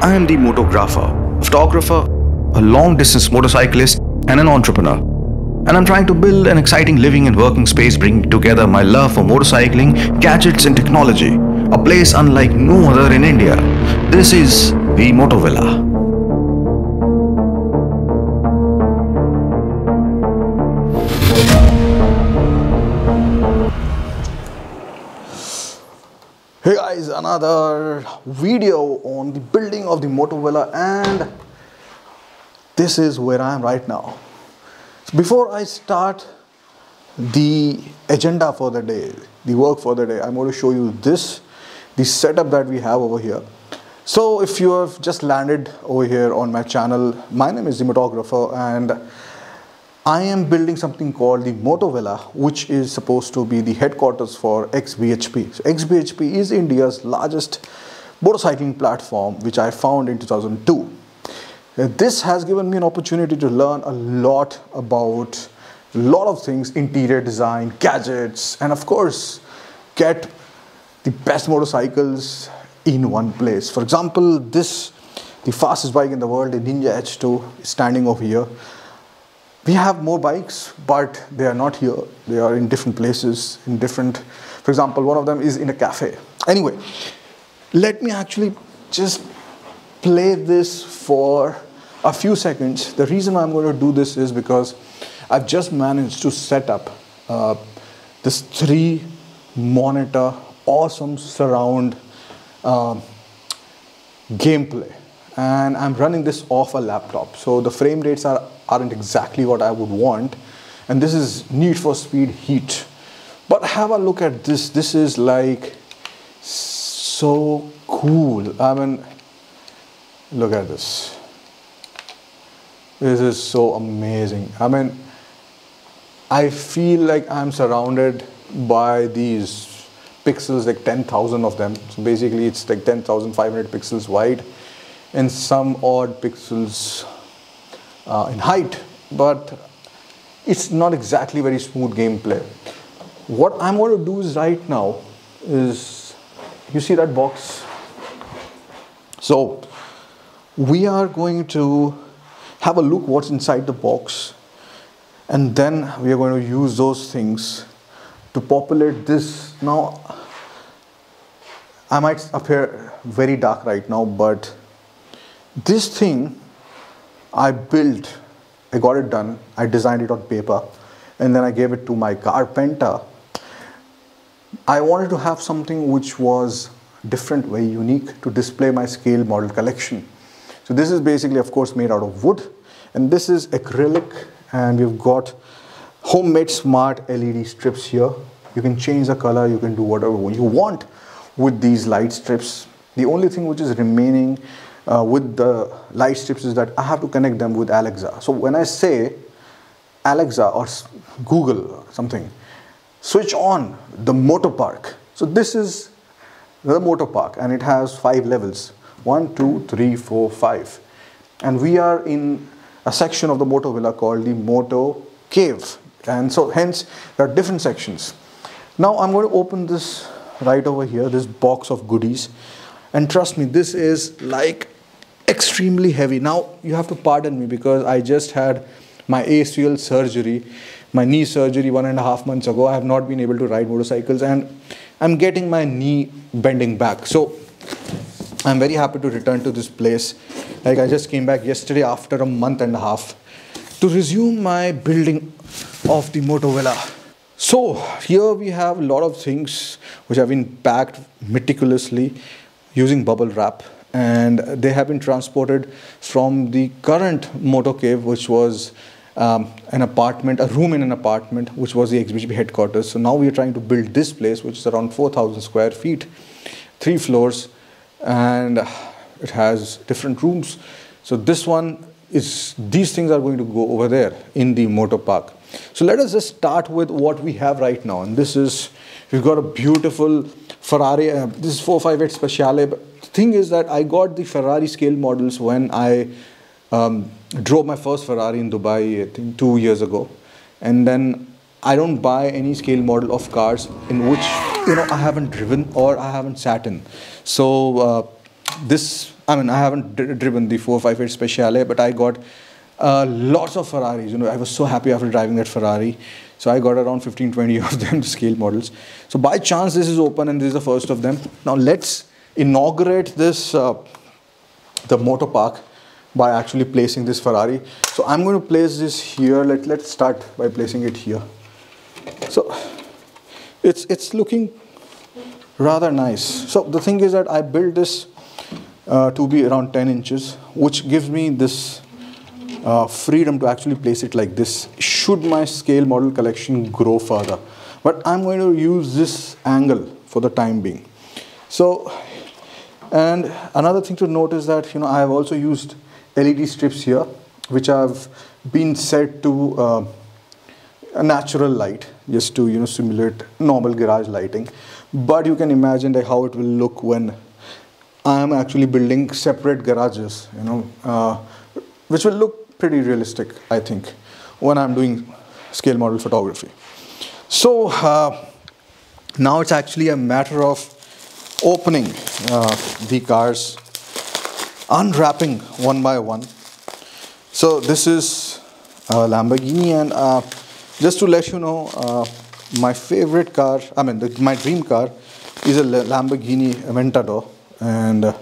I am the motographer, photographer, a long distance motorcyclist, and an entrepreneur. And I'm trying to build an exciting living and working space bringing together my love for motorcycling, gadgets, and technology. A place unlike no other in India. This is the Motovilla. Hey guys, another video on the building of the Motovilla and this is where I am right now. So before I start the agenda for the day, the work for the day, I'm going to show you this, the setup that we have over here. So if you have just landed over here on my channel, my name is the Motographer and I am building something called the Motovilla, which is supposed to be the headquarters for XBHP. So XBHP is India's largest motorcycling platform, which I found in 2002. Uh, this has given me an opportunity to learn a lot about a lot of things, interior design, gadgets, and of course, get the best motorcycles in one place. For example, this, the fastest bike in the world, the Ninja H2, is standing over here we have more bikes but they are not here. They are in different places in different for example one of them is in a cafe. Anyway let me actually just play this for a few seconds. The reason i'm going to do this is because i've just managed to set up uh, this three monitor awesome surround uh, gameplay. And I'm running this off a laptop. So the frame rates are, aren't exactly what I would want. And this is Need for Speed Heat. But have a look at this. This is like so cool. I mean, look at this. This is so amazing. I mean, I feel like I'm surrounded by these pixels, like 10,000 of them. So basically, it's like 10,500 pixels wide and some odd pixels uh, in height, but it's not exactly very smooth gameplay. What I'm going to do is right now is, you see that box? So we are going to have a look what's inside the box and then we are going to use those things to populate this. Now, I might appear very dark right now, but this thing I built, I got it done, I designed it on paper, and then I gave it to my carpenter. I wanted to have something which was different, very unique to display my scale model collection. So this is basically, of course, made out of wood, and this is acrylic, and we've got homemade smart LED strips here. You can change the color, you can do whatever you want with these light strips. The only thing which is remaining uh, with the light strips is that I have to connect them with Alexa. So when I say Alexa or Google or something, switch on the Moto Park. So this is the Moto Park and it has five levels. One, two, three, four, five. And we are in a section of the Moto Villa called the moto cave. And so hence there are different sections. Now I'm going to open this right over here, this box of goodies. And trust me, this is like extremely heavy. Now you have to pardon me because I just had my ACL surgery, my knee surgery one and a half months ago. I have not been able to ride motorcycles and I'm getting my knee bending back. So I'm very happy to return to this place. Like I just came back yesterday after a month and a half to resume my building of the Motovilla. So here we have a lot of things which have been packed meticulously using bubble wrap and they have been transported from the current Moto Cave, which was um, an apartment, a room in an apartment, which was the XBHP headquarters. So now we are trying to build this place, which is around 4,000 square feet, three floors, and it has different rooms. So this one is, these things are going to go over there in the Moto Park. So let us just start with what we have right now. And this is, we've got a beautiful Ferrari, uh, this is 458 Speciale, thing is that I got the Ferrari scale models when I um, drove my first Ferrari in Dubai, I think two years ago. And then I don't buy any scale model of cars in which you know I haven't driven or I haven't sat in. So uh, this I mean, I haven't driven the 458 Speciale, but I got uh, lots of Ferraris. You know, I was so happy after driving that Ferrari. So I got around 15, 20 of them, scale models. So by chance, this is open and this is the first of them. Now let's inaugurate this, uh, the Moto Park by actually placing this Ferrari. So I'm going to place this here. Let, let's start by placing it here. So it's, it's looking rather nice. So the thing is that I built this uh, to be around 10 inches, which gives me this uh, freedom to actually place it like this should my scale model collection grow further. But I'm going to use this angle for the time being. So, and another thing to note is that, you know, I have also used LED strips here, which have been set to uh, a natural light, just to, you know, simulate normal garage lighting. But you can imagine like how it will look when I am actually building separate garages, you know, uh, which will look pretty realistic, I think, when I'm doing scale model photography. So uh, now it's actually a matter of opening uh, the cars, unwrapping one by one. So this is a Lamborghini and uh, just to let you know, uh, my favorite car, I mean the, my dream car is a Lamborghini Aventador. And uh,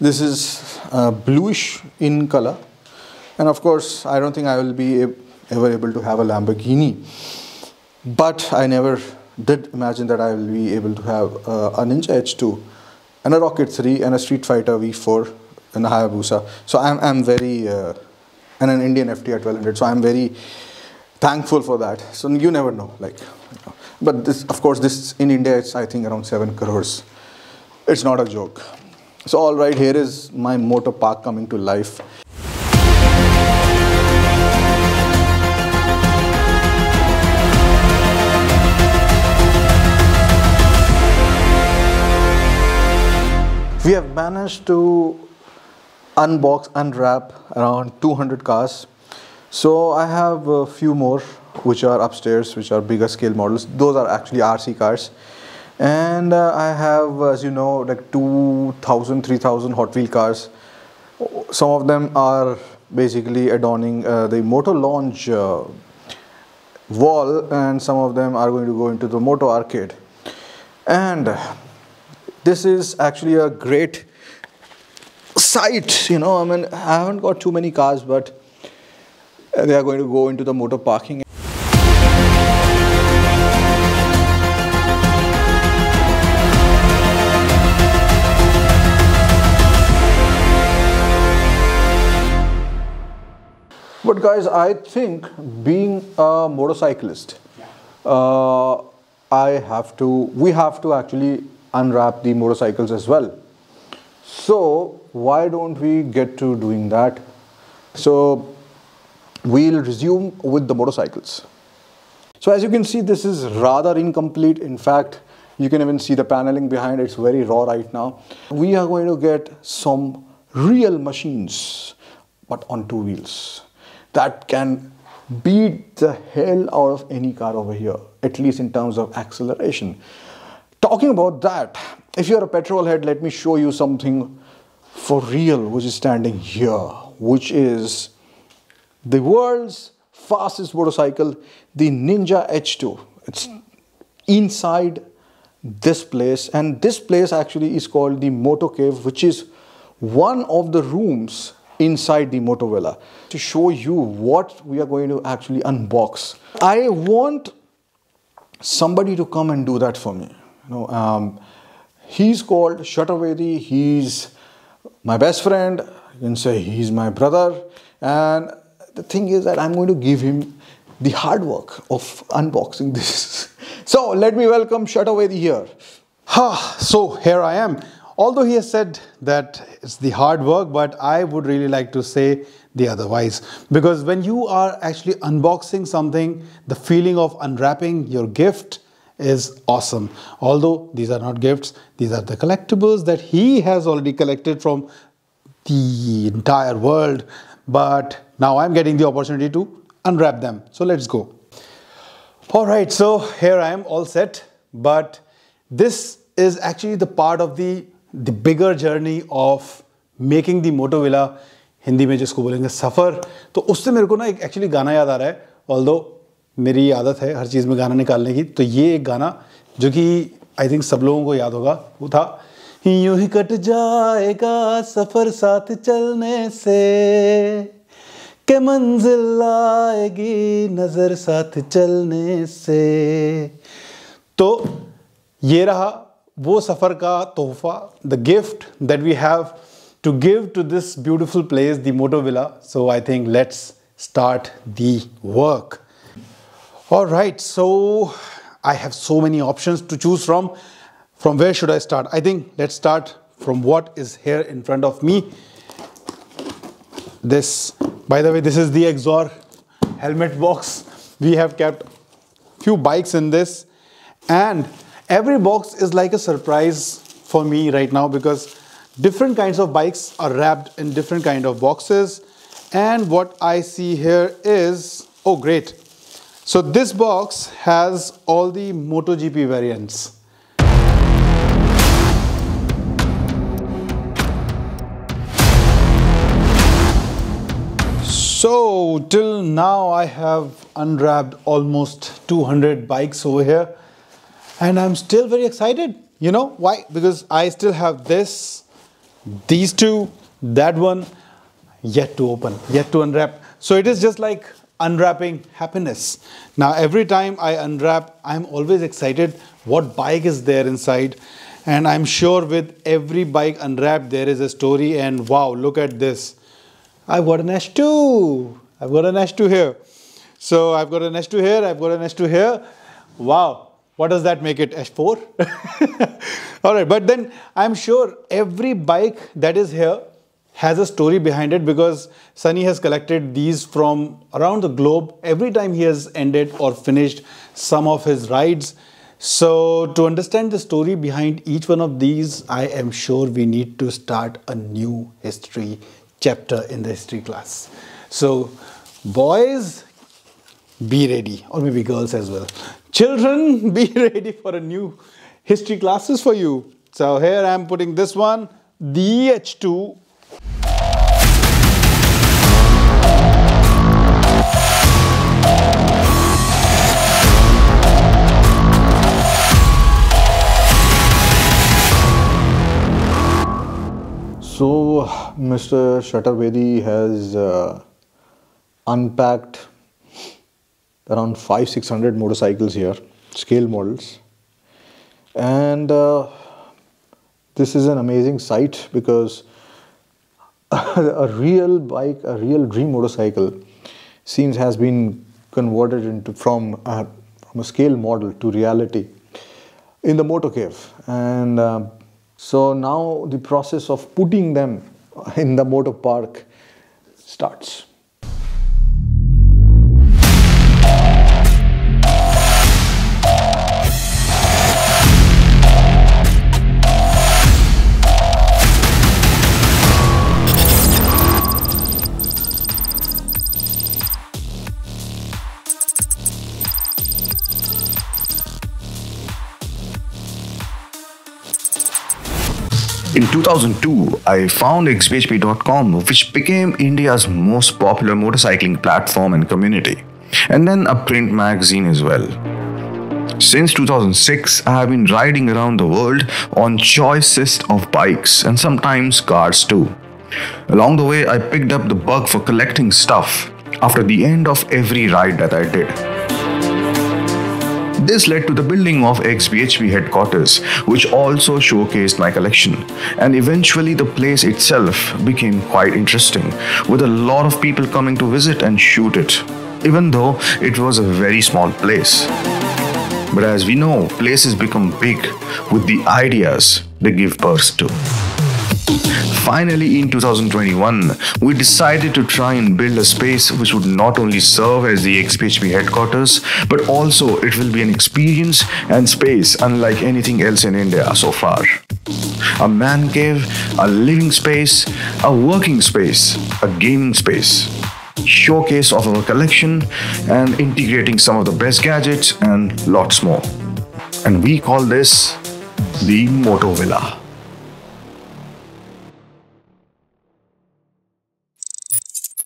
this is uh, bluish in color. And of course I don't think I will be ever able to have a Lamborghini. But I never did imagine that I will be able to have uh, a Ninja H2 and a Rocket 3 and a Streetfighter V4 and a Hayabusa. So I'm, I'm very uh, and an Indian FTR 1200 so I'm very thankful for that. So you never know like but this of course this in India it's I think around 7 crores. It's not a joke. So all right, here is my Moto Park coming to life. We have managed to unbox, unwrap around 200 cars. So I have a few more which are upstairs, which are bigger scale models. Those are actually RC cars and uh, I have as you know like 2000 3000 Hot Wheel cars some of them are basically adorning uh, the Moto Lounge uh, wall and some of them are going to go into the Moto Arcade and this is actually a great site you know I mean I haven't got too many cars but they are going to go into the motor parking. But guys, I think being a motorcyclist, uh, I have to, we have to actually unwrap the motorcycles as well. So why don't we get to doing that? So we'll resume with the motorcycles. So as you can see, this is rather incomplete. In fact, you can even see the paneling behind. It's very raw right now. We are going to get some real machines, but on two wheels that can beat the hell out of any car over here, at least in terms of acceleration. Talking about that, if you're a petrol head, let me show you something for real which is standing here, which is the world's fastest motorcycle, the Ninja H2. It's inside this place, and this place actually is called the Moto Cave, which is one of the rooms inside the Motovilla to show you what we are going to actually unbox. I want somebody to come and do that for me. You know, um, he's called Chaturvedi. He's my best friend. You can say he's my brother. And the thing is that I'm going to give him the hard work of unboxing this. so let me welcome Chaturvedi here. Ha, so here I am although he has said that it's the hard work, but I would really like to say the otherwise. Because when you are actually unboxing something, the feeling of unwrapping your gift is awesome. Although these are not gifts, these are the collectibles that he has already collected from the entire world. But now I'm getting the opportunity to unwrap them. So let's go. All right, so here I am all set. But this is actually the part of the the bigger journey of making the motto villa Hindi में जिसको बोलेंगे सफ़र तो उससे मेरे को ना एक actually गाना याद आ रहा है ऑल मेरी आदत है हर चीज़ में गाना निकालने की। तो ये एक गाना जो कि आई थिंक सब लोगों को याद होगा। वो था, यूँ ही कट जाएगा सफ़र साथ चलने से, के मंजिल आएगी नज़र साथ चलने से। तो ये रहा वो सफ़र का तोहफा the gift that we have to give to this beautiful place the Moto Villa so I think let's start the work All right, so I have so many options to choose from. From where should I start? I think let's start from what is here in front of me. This, by the way, this is the Axor helmet box. We have kept few bikes in this and every box is like a surprise for me right now because different kinds of bikes are wrapped in different kind of boxes and what I see here is, oh great, so this box has all the MotoGP variants. So till now I have unwrapped almost 200 bikes over here and I'm still very excited. You know why? Because I still have this, these two, that one yet to open, yet to unwrap. So it is just like unwrapping happiness. Now, every time I unwrap, I'm always excited what bike is there inside. And I'm sure with every bike unwrapped, there is a story. And wow, look at this. I've got an S2. I've got an S2 here. So I've got an S2 here, I've got an S2 here. Wow, what does that make it? S4? All right, but then I'm sure every bike that is here has a story behind it because Sunny has collected these from around the globe every time he has ended or finished some of his rides. So to understand the story behind each one of these, I am sure we need to start a new history chapter in the history class. So boys, be ready or maybe girls as well. Children, be ready for a new history classes for you. So here I am putting this one, the H2 So, Mr. Chaturvedi has uh, unpacked around five, six hundred motorcycles here, scale models, and uh, this is an amazing sight because a real bike, a real dream motorcycle, seems has been converted into from a, from a scale model to reality in the Moto Cave and. Uh, so now the process of putting them in the Moto Park starts. In 2002, I found xbhp.com, which became India's most popular motorcycling platform and community, and then a print magazine as well. Since 2006, I have been riding around the world on choicest of bikes and sometimes cars too. Along the way, I picked up the bug for collecting stuff after the end of every ride that I did. This led to the building of XBHP headquarters, which also showcased my collection. And eventually, the place itself became quite interesting, with a lot of people coming to visit and shoot it, even though it was a very small place. But as we know, places become big with the ideas they give birth to. Finally, in 2021, we decided to try and build a space which would not only serve as the XBHP headquarters, but also it will be an experience and space unlike anything else in India so far. A man cave, a living space, a working space, a gaming space, showcase of our collection, and integrating some of the best gadgets and lots more. And we call this the Moto Villa.